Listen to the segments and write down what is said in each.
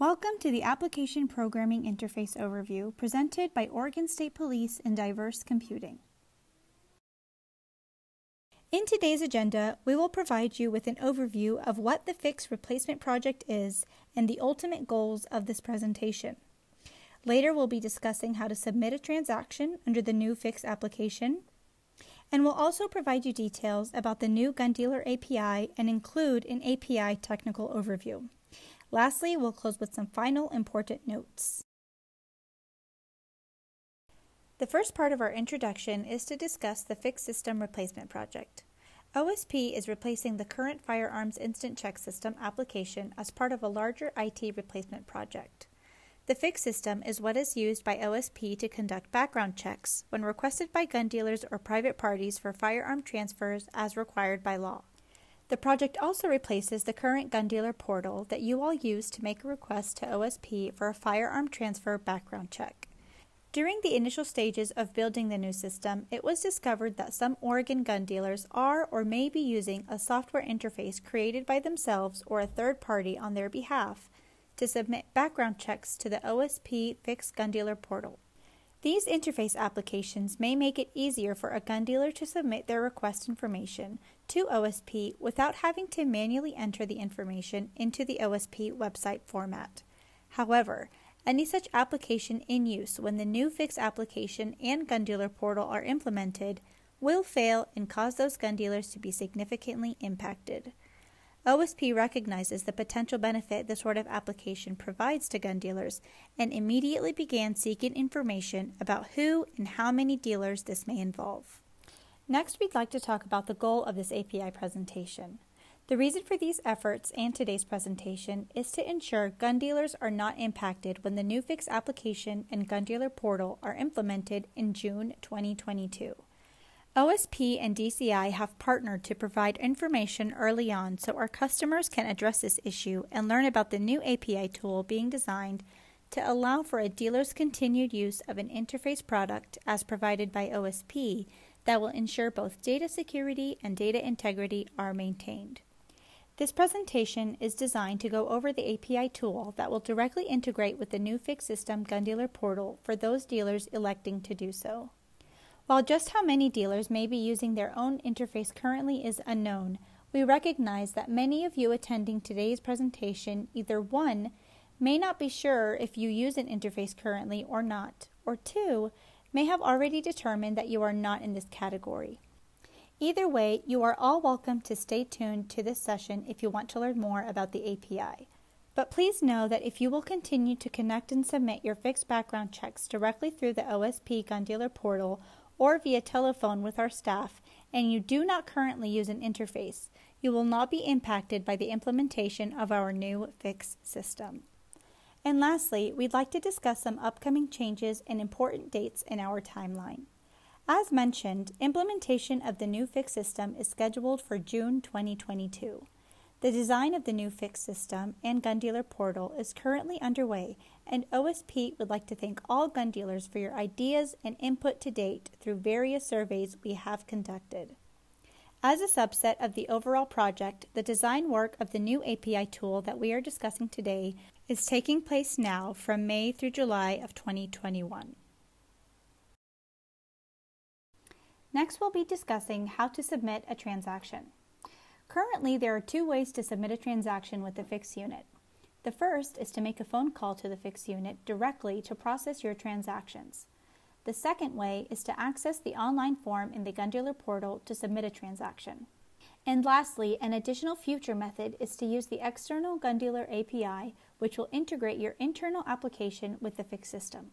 Welcome to the Application Programming Interface Overview presented by Oregon State Police and Diverse Computing. In today's agenda, we will provide you with an overview of what the FICS replacement project is and the ultimate goals of this presentation. Later, we'll be discussing how to submit a transaction under the new FICS application, and we'll also provide you details about the new Gun Dealer API and include an API technical overview. Lastly, we'll close with some final important notes. The first part of our introduction is to discuss the FICS System Replacement Project. OSP is replacing the current Firearms Instant Check System application as part of a larger IT replacement project. The FICS system is what is used by OSP to conduct background checks when requested by gun dealers or private parties for firearm transfers as required by law. The project also replaces the current gun dealer portal that you all use to make a request to OSP for a firearm transfer background check. During the initial stages of building the new system, it was discovered that some Oregon gun dealers are or may be using a software interface created by themselves or a third party on their behalf to submit background checks to the OSP FICS Gun Dealer portal. These interface applications may make it easier for a gun dealer to submit their request information to OSP without having to manually enter the information into the OSP website format. However, any such application in use when the new FICS application and gun dealer portal are implemented will fail and cause those gun dealers to be significantly impacted. OSP recognizes the potential benefit this sort of application provides to gun dealers and immediately began seeking information about who and how many dealers this may involve. Next, we'd like to talk about the goal of this API presentation. The reason for these efforts and today's presentation is to ensure gun dealers are not impacted when the new FICS application and gun dealer portal are implemented in June 2022. OSP and DCI have partnered to provide information early on so our customers can address this issue and learn about the new API tool being designed to allow for a dealer's continued use of an interface product as provided by OSP that will ensure both data security and data integrity are maintained. This presentation is designed to go over the API tool that will directly integrate with the new FICS System Gun Dealer portal for those dealers electing to do so. While just how many dealers may be using their own interface currently is unknown, we recognize that many of you attending today's presentation either one, may not be sure if you use an interface currently or not, or two, may have already determined that you are not in this category. Either way, you are all welcome to stay tuned to this session if you want to learn more about the API. But please know that if you will continue to connect and submit your FICS background checks directly through the OSP Gun Dealer portal or via telephone with our staff and you do not currently use an interface, you will not be impacted by the implementation of our new FICS system. And lastly, we'd like to discuss some upcoming changes and important dates in our timeline. As mentioned, implementation of the new FICS system is scheduled for June 2022. The design of the new FICS system and gun dealer portal is currently underway, and OSP would like to thank all gun dealers for your ideas and input to date through various surveys we have conducted. As a subset of the overall project, the design work of the new API tool that we are discussing today is taking place now from May through July of 2021. Next, we'll be discussing how to submit a transaction. Currently, there are two ways to submit a transaction with the FICS unit. The first is to make a phone call to the FICS unit directly to process your transactions. The second way is to access the online form in the Gun Dealer portal to submit a transaction. And lastly, an additional future method is to use the external Gun Dealer API, which will integrate your internal application with the FICS system.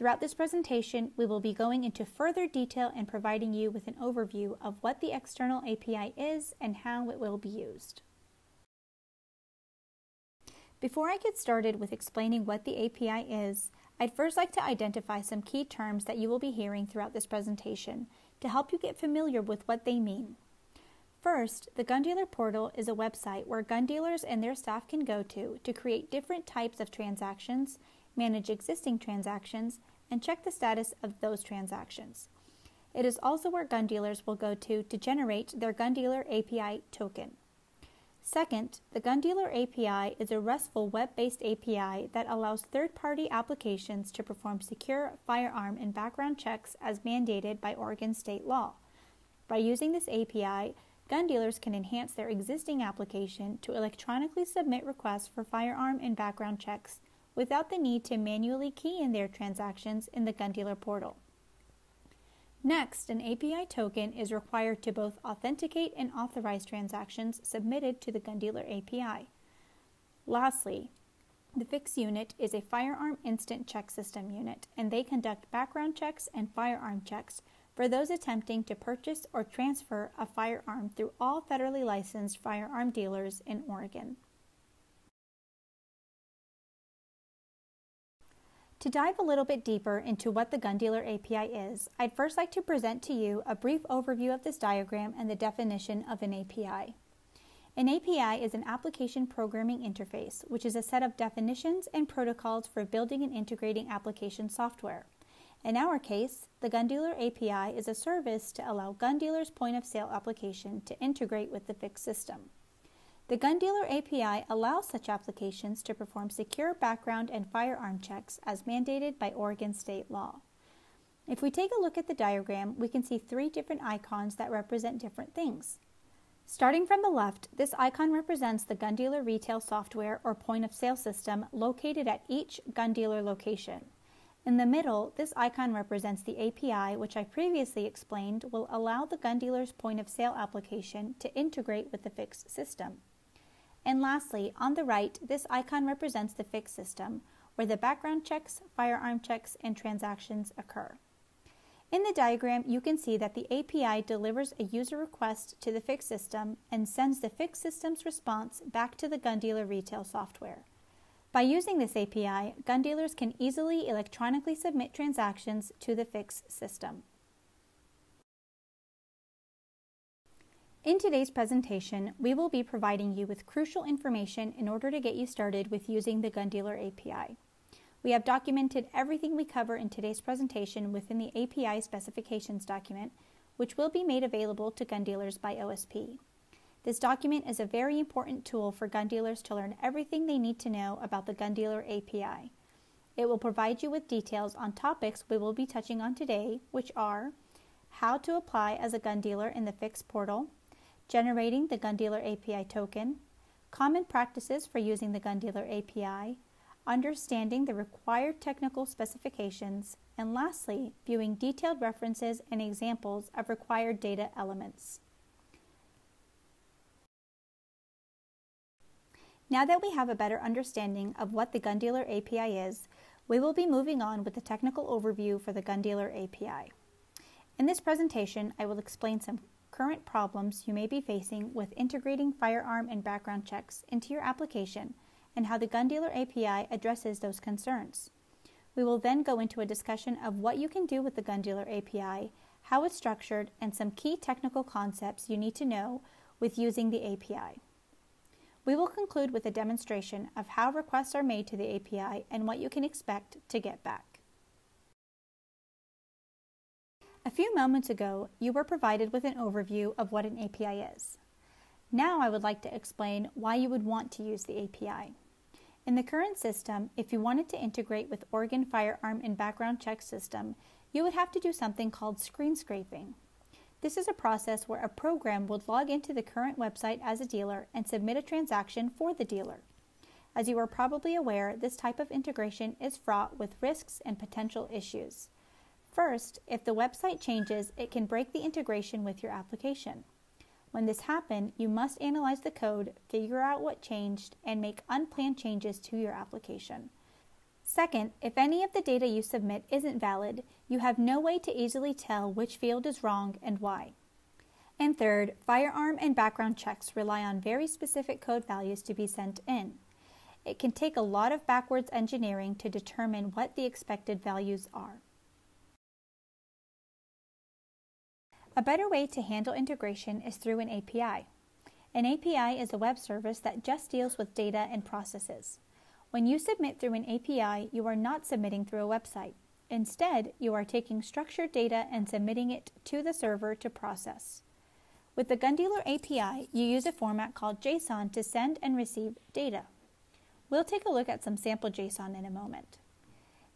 Throughout this presentation, we will be going into further detail and providing you with an overview of what the external API is and how it will be used. Before I get started with explaining what the API is, I'd first like to identify some key terms that you will be hearing throughout this presentation to help you get familiar with what they mean. First, the Gun Dealer Portal is a website where gun dealers and their staff can go to to create different types of transactions, manage existing transactions, and check the status of those transactions. It is also where gun dealers will go to to generate their gun dealer API token. Second, the Gun Dealer API is a RESTful web based API that allows third party applications to perform secure firearm and background checks as mandated by Oregon state law. By using this API, gun dealers can enhance their existing application to electronically submit requests for firearm and background checks without the need to manually key in their transactions in the gun dealer portal. Next, an API token is required to both authenticate and authorize transactions submitted to the gun dealer API. Lastly, the FICS unit is a firearm instant check system unit, and they conduct background checks and firearm checks for those attempting to purchase or transfer a firearm through all federally licensed firearm dealers in Oregon. To dive a little bit deeper into what the Gun Dealer API is, I'd first like to present to you a brief overview of this diagram and the definition of an API. An API is an application programming interface, which is a set of definitions and protocols for building and integrating application software. In our case, the Gun Dealer API is a service to allow gun dealers' point of sale application to integrate with the FICS system. The Gun Dealer API allows such applications to perform secure background and firearm checks as mandated by Oregon state law. If we take a look at the diagram, we can see three different icons that represent different things. Starting from the left, this icon represents the gun dealer retail software or point of sale system located at each gun dealer location. In the middle, this icon represents the API, which I previously explained will allow the gun dealer's point of sale application to integrate with the FICS system. And lastly, on the right, this icon represents the FICS system, where the background checks, firearm checks, and transactions occur. In the diagram, you can see that the API delivers a user request to the FICS system and sends the FICS system's response back to the gun dealer retail software. By using this API, gun dealers can easily electronically submit transactions to the FICS system. In today's presentation, we will be providing you with crucial information in order to get you started with using the Gun Dealer API. We have documented everything we cover in today's presentation within the API specifications document, which will be made available to gun dealers by OSP. This document is a very important tool for gun dealers to learn everything they need to know about the Gun Dealer API. It will provide you with details on topics we will be touching on today, which are how to apply as a gun dealer in the FICS portal, generating the Gun Dealer API token, common practices for using the Gun Dealer API, understanding the required technical specifications, and lastly, viewing detailed references and examples of required data elements. Now that we have a better understanding of what the Gun Dealer API is, we will be moving on with the technical overview for the Gun Dealer API. In this presentation, I will explain some current problems you may be facing with integrating firearm and background checks into your application and how the Gun Dealer API addresses those concerns. We will then go into a discussion of what you can do with the Gun Dealer API, how it's structured, and some key technical concepts you need to know with using the API. We will conclude with a demonstration of how requests are made to the API and what you can expect to get back. A few moments ago, you were provided with an overview of what an API is. Now I would like to explain why you would want to use the API. In the current system, if you wanted to integrate with Oregon Firearm and Background Check System, you would have to do something called screen scraping. This is a process where a program would log into the current website as a dealer and submit a transaction for the dealer. As you are probably aware, this type of integration is fraught with risks and potential issues. First, if the website changes, it can break the integration with your application. When this happens, you must analyze the code, figure out what changed, and make unplanned changes to your application. Second, if any of the data you submit isn't valid, you have no way to easily tell which field is wrong and why. And third, firearm and background checks rely on very specific code values to be sent in. It can take a lot of backwards engineering to determine what the expected values are. A better way to handle integration is through an API. An API is a web service that just deals with data and processes. When you submit through an API, you are not submitting through a website. Instead, you are taking structured data and submitting it to the server to process. With the GunDealer API, you use a format called JSON to send and receive data. We'll take a look at some sample JSON in a moment.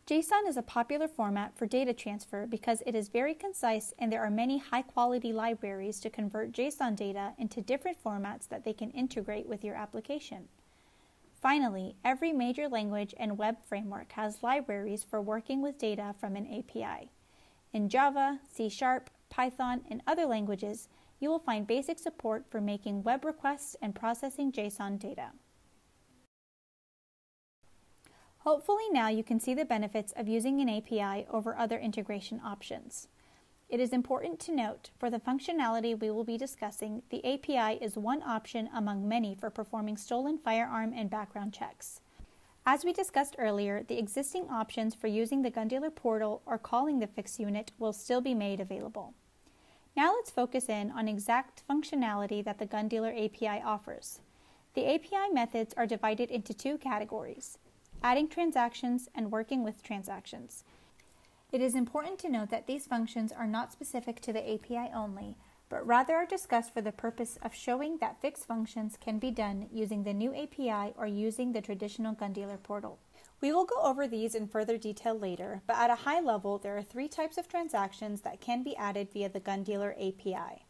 JSON is a popular format for data transfer because it is very concise and there are many high quality libraries to convert JSON data into different formats that they can integrate with your application. Finally, every major language and web framework has libraries for working with data from an API. In Java, C Sharp, Python, and other languages, you will find basic support for making web requests and processing JSON data. Hopefully now you can see the benefits of using an API over other integration options. It is important to note, for the functionality we will be discussing, the API is one option among many for performing stolen firearm and background checks. As we discussed earlier, the existing options for using the GunDealer portal or calling the FICS unit will still be made available. Now let's focus in on exact functionality that the GunDealer API offers. The API methods are divided into two categories adding transactions, and working with transactions. It is important to note that these functions are not specific to the API only, but rather are discussed for the purpose of showing that FICS functions can be done using the new API or using the traditional GunDealer portal. We will go over these in further detail later, but at a high level, there are three types of transactions that can be added via the GunDealer API.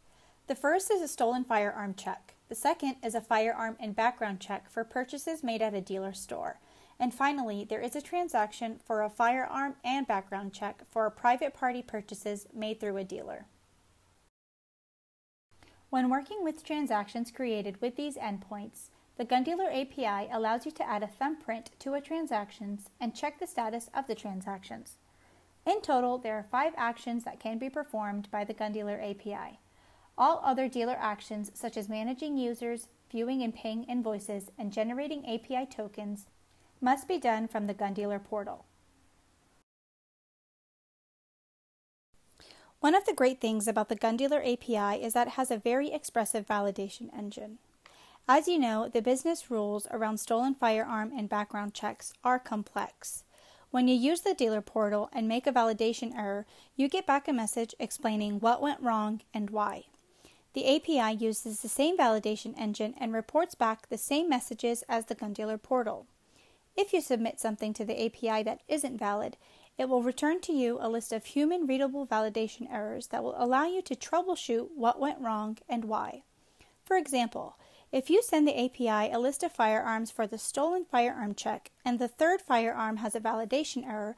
The first is a stolen firearm check. The second is a firearm and background check for purchases made at a dealer store. And finally, there is a transaction for a firearm and background check for private party purchases made through a dealer. When working with transactions created with these endpoints, the GunDealer API allows you to add a thumbprint to a transactions and check the status of the transactions. In total, there are five actions that can be performed by the GunDealer API. All other dealer actions, such as managing users, viewing and paying invoices, and generating API tokens, must be done from the GunDealer portal. One of the great things about the GunDealer API is that it has a very expressive validation engine. As you know, the business rules around stolen firearm and background checks are complex. When you use the dealer portal and make a validation error, you get back a message explaining what went wrong and why. The API uses the same validation engine and reports back the same messages as the GunDealer portal. If you submit something to the API that isn't valid, it will return to you a list of human readable validation errors that will allow you to troubleshoot what went wrong and why. For example, if you send the API a list of firearms for the stolen firearm check and the third firearm has a validation error,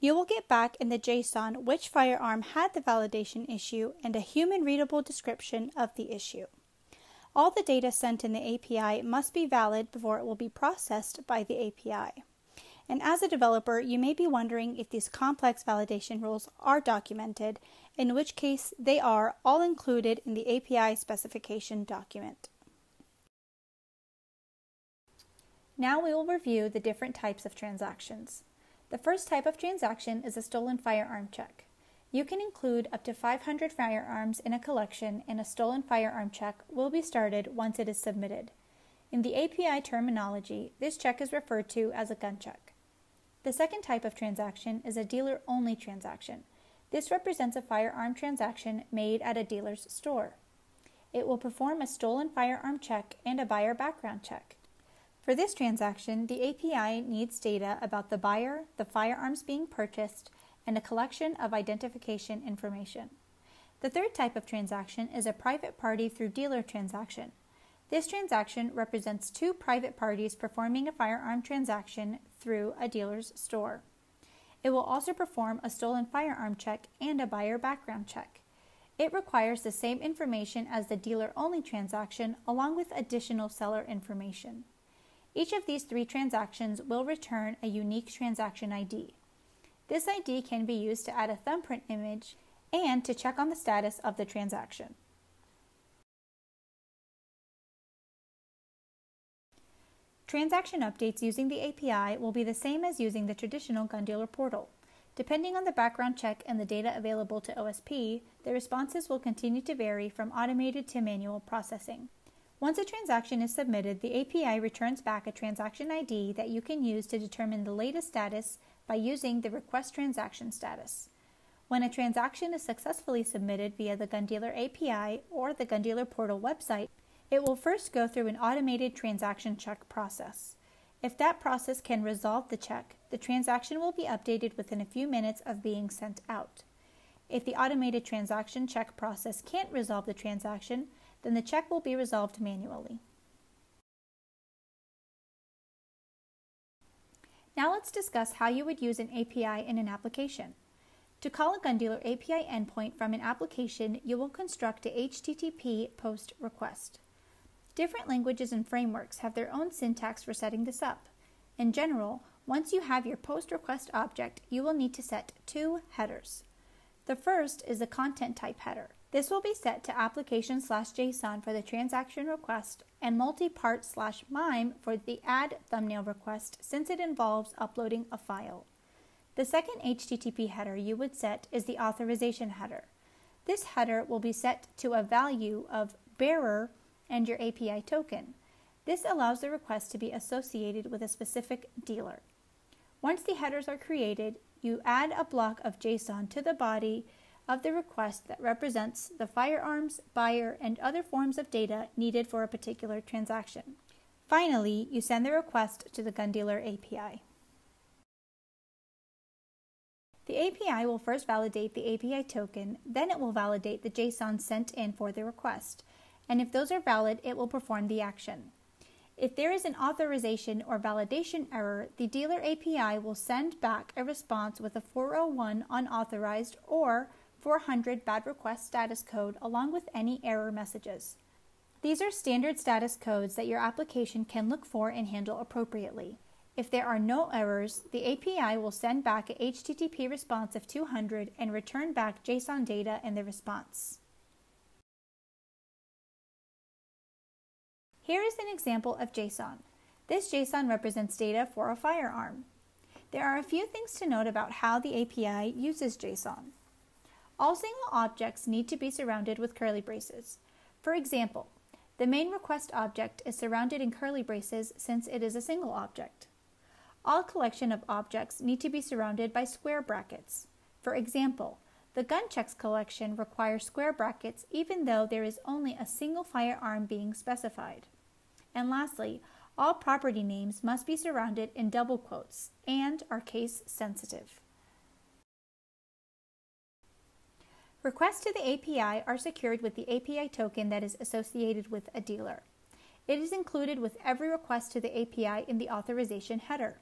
you will get back in the JSON which firearm had the validation issue and a human readable description of the issue. All the data sent in the API must be valid before it will be processed by the API. And as a developer, you may be wondering if these complex validation rules are documented, in which case they are all included in the API specification document. Now we will review the different types of transactions. The first type of transaction is a stolen firearm check. You can include up to 500 firearms in a collection, and a stolen firearm check will be started once it is submitted. In the API terminology, this check is referred to as a gun check. The second type of transaction is a dealer only transaction. This represents a firearm transaction made at a dealer's store. It will perform a stolen firearm check and a buyer background check. For this transaction, the API needs data about the buyer, the firearms being purchased, and a collection of identification information. The third type of transaction is a private party through dealer transaction. This transaction represents two private parties performing a firearm transaction through a dealer's store. It will also perform a stolen firearm check and a buyer background check. It requires the same information as the dealer only transaction along with additional seller information. Each of these three transactions will return a unique transaction ID. This ID can be used to add a thumbprint image and to check on the status of the transaction. Transaction updates using the API will be the same as using the traditional GunDealer portal. Depending on the background check and the data available to OSP, the responses will continue to vary from automated to manual processing. Once a transaction is submitted, the API returns back a transaction ID that you can use to determine the latest status by using the request transaction status. When a transaction is successfully submitted via the GunDealer API or the GunDealer portal website, it will first go through an automated transaction check process. If that process can resolve the check, the transaction will be updated within a few minutes of being sent out. If the automated transaction check process can't resolve the transaction, then the check will be resolved manually. Now let's discuss how you would use an API in an application. To call a GunDealer API endpoint from an application, you will construct a HTTP POST request. Different languages and frameworks have their own syntax for setting this up. In general, once you have your POST request object, you will need to set two headers. The first is the content type header. This will be set to application slash JSON for the transaction request and multi-part slash MIME for the add thumbnail request since it involves uploading a file. The second HTTP header you would set is the authorization header. This header will be set to a value of bearer and your API token. This allows the request to be associated with a specific dealer. Once the headers are created, you add a block of JSON to the body of the request that represents the firearms, buyer, and other forms of data needed for a particular transaction. Finally, you send the request to the GunDealer API. The API will first validate the API token, then it will validate the JSON sent in for the request, and if those are valid, it will perform the action. If there is an authorization or validation error, the dealer API will send back a response with a 401 unauthorized or 400 bad request status code along with any error messages. These are standard status codes that your application can look for and handle appropriately. If there are no errors, the API will send back a HTTP response of 200 and return back JSON data in the response. Here is an example of JSON. This JSON represents data for a firearm. There are a few things to note about how the API uses JSON. All single objects need to be surrounded with curly braces. For example, the main request object is surrounded in curly braces since it is a single object. All collection of objects need to be surrounded by square brackets. For example, the gun checks collection requires square brackets even though there is only a single firearm being specified. And lastly, all property names must be surrounded in double quotes and are case sensitive. Requests to the API are secured with the API token that is associated with a dealer. It is included with every request to the API in the authorization header.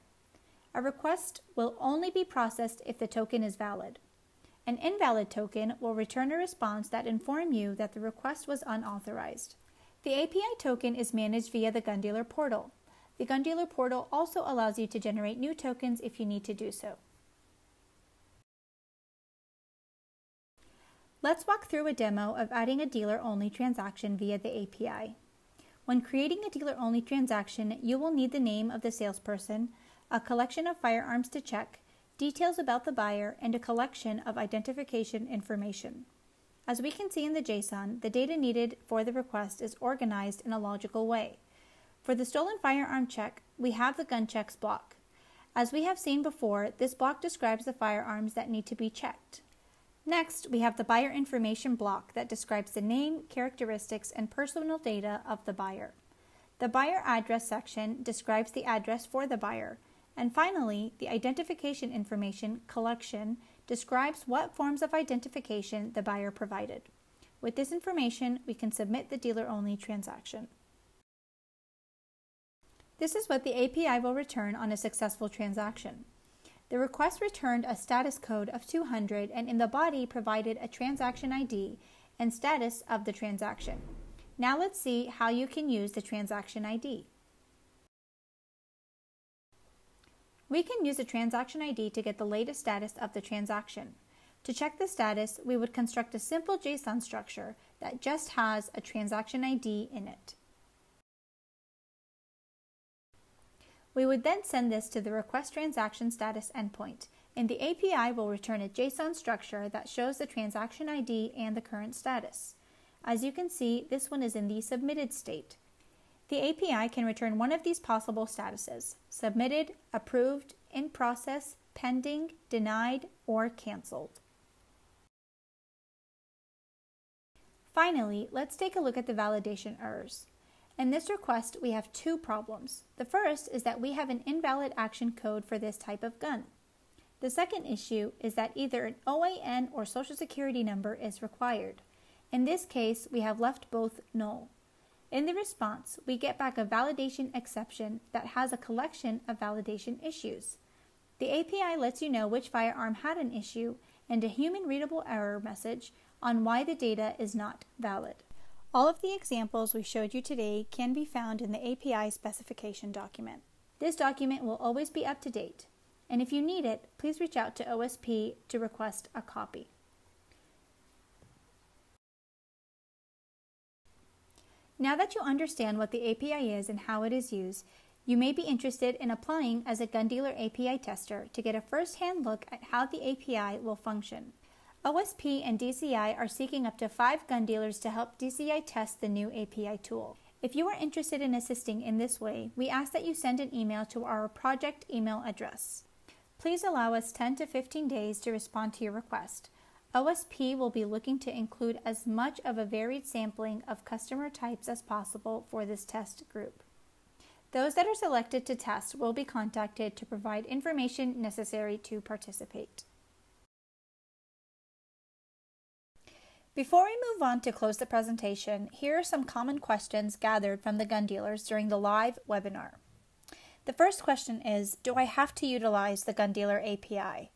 A request will only be processed if the token is valid. An invalid token will return a response that inform you that the request was unauthorized. The API token is managed via the GunDealer portal. The GunDealer portal also allows you to generate new tokens if you need to do so. Let's walk through a demo of adding a dealer-only transaction via the API. When creating a dealer-only transaction, you will need the name of the salesperson, a collection of firearms to check, details about the buyer, and a collection of identification information. As we can see in the JSON, the data needed for the request is organized in a logical way. For the stolen firearm check, we have the gun checks block. As we have seen before, this block describes the firearms that need to be checked. Next, we have the buyer information block that describes the name, characteristics, and personal data of the buyer. The buyer address section describes the address for the buyer. And finally, the identification information collection describes what forms of identification the buyer provided. With this information, we can submit the dealer only transaction. This is what the API will return on a successful transaction. The request returned a status code of 200 and in the body provided a transaction ID and status of the transaction. Now let's see how you can use the transaction ID. We can use the transaction ID to get the latest status of the transaction. To check the status, we would construct a simple JSON structure that just has a transaction ID in it. We would then send this to the request transaction status endpoint, and the API will return a JSON structure that shows the transaction ID and the current status. As you can see, this one is in the submitted state. The API can return one of these possible statuses submitted, approved, in process, pending, denied, or canceled. Finally, let's take a look at the validation errors. In this request, we have two problems. The first is that we have an invalid action code for this type of gun. The second issue is that either an OAN or Social Security number is required. In this case, we have left both null. In the response, we get back a validation exception that has a collection of validation issues. The API lets you know which firearm had an issue and a human readable error message on why the data is not valid. All of the examples we showed you today can be found in the API specification document. This document will always be up to date, and if you need it, please reach out to OSP to request a copy. Now that you understand what the API is and how it is used, you may be interested in applying as a gun dealer API tester to get a first hand look at how the API will function. OSP and DCI are seeking up to five gun dealers to help DCI test the new API tool. If you are interested in assisting in this way, we ask that you send an email to our project email address. Please allow us 10 to 15 days to respond to your request. OSP will be looking to include as much of a varied sampling of customer types as possible for this test group. Those that are selected to test will be contacted to provide information necessary to participate. Before we move on to close the presentation, here are some common questions gathered from the gun dealers during the live webinar. The first question is Do I have to utilize the Gun Dealer API?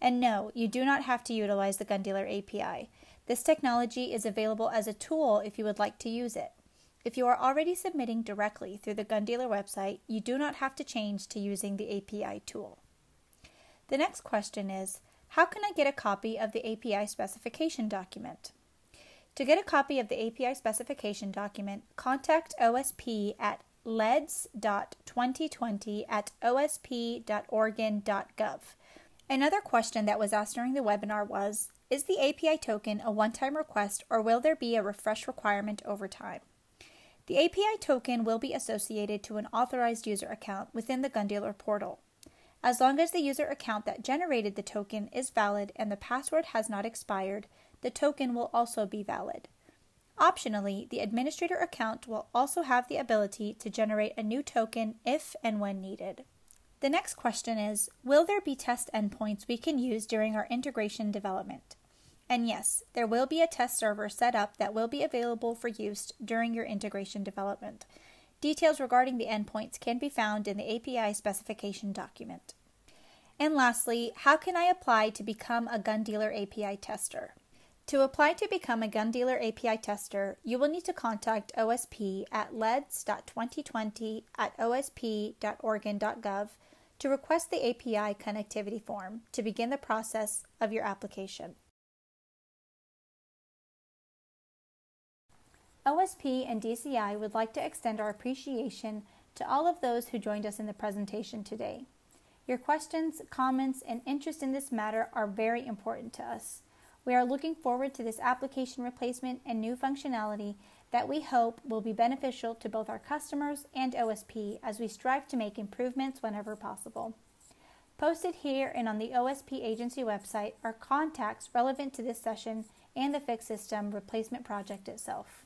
And no, you do not have to utilize the Gun Dealer API. This technology is available as a tool if you would like to use it. If you are already submitting directly through the Gun Dealer website, you do not have to change to using the API tool. The next question is How can I get a copy of the API specification document? To get a copy of the API specification document, contact OSP at leds.2020 at osp.oregon.gov. Another question that was asked during the webinar was Is the API token a one time request or will there be a refresh requirement over time? The API token will be associated to an authorized user account within the Gun Dealer portal. As long as the user account that generated the token is valid and the password has not expired, the token will also be valid. Optionally, the administrator account will also have the ability to generate a new token if and when needed. The next question is Will there be test endpoints we can use during our integration development? And yes, there will be a test server set up that will be available for use during your integration development. Details regarding the endpoints can be found in the API specification document. And lastly, how can I apply to become a Gun Dealer API tester? To apply to become a Gun Dealer API tester, you will need to contact OSP at leds.2020 at osp.oregon.gov to request the API connectivity form to begin the process of your application. OSP and DCI would like to extend our appreciation to all of those who joined us in the presentation today. Your questions, comments, and interest in this matter are very important to us. We are looking forward to this application replacement and new functionality that we hope will be beneficial to both our customers and OSP as we strive to make improvements whenever possible. Posted here and on the OSP agency website are contacts relevant to this session and the FICS system replacement project itself.